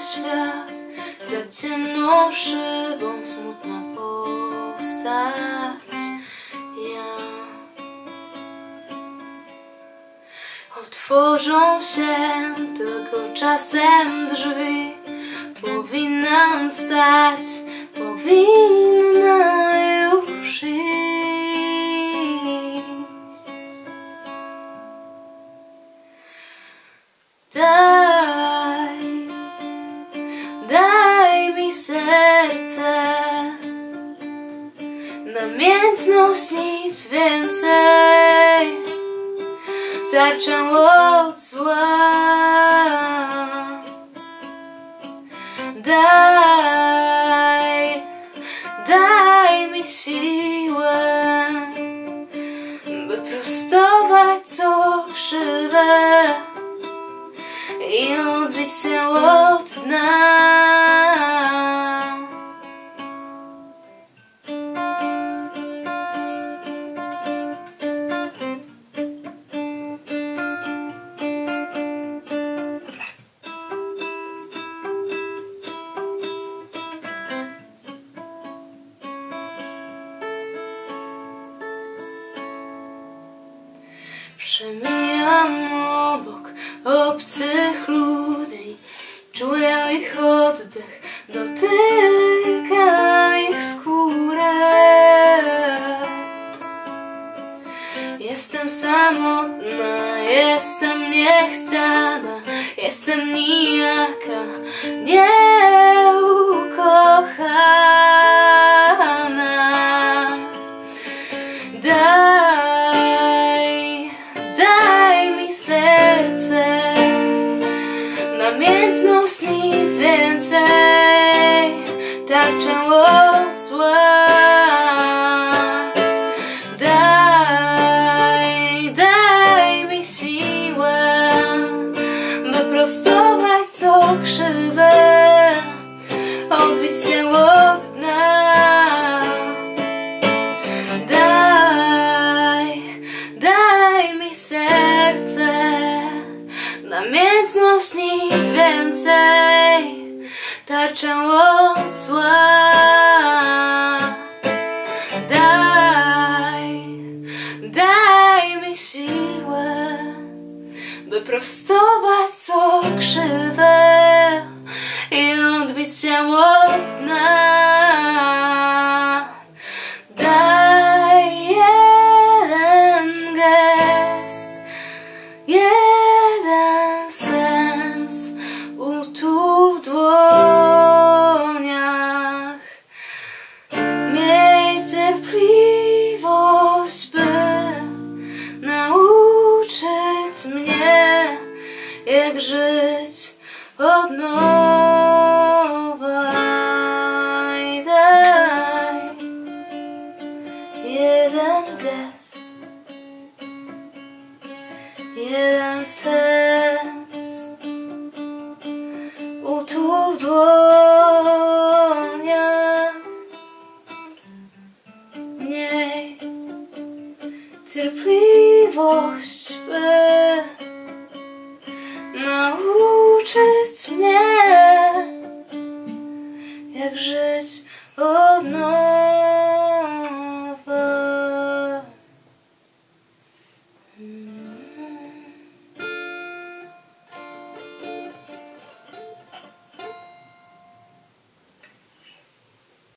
świat. Za ciemną szybą smutna postać. Ja. Otworzą się tylko czasem drzwi. Powinnam wstać, powinna Namiętność nic więcej Tarczę od zła Daj, daj mi siłę By prostować co krzywe i odbić się od dna. Przemijam obok obcych ludzi. Czuję ich oddech, dotykam ich skórę. Jestem samotna, jestem niechciana Jestem nijaka, nieukochana Od zła. Daj, daj mi siłę By prostować co krzywe Odbić się od dna. Daj, daj mi serce Namiętność nic więcej Tarczę od zła Daj, daj mi siłę By prostować co krzywe jeden sens utul w dłoniach. Miej cierpliwość, by nauczyć mnie, jak żyć od nowa.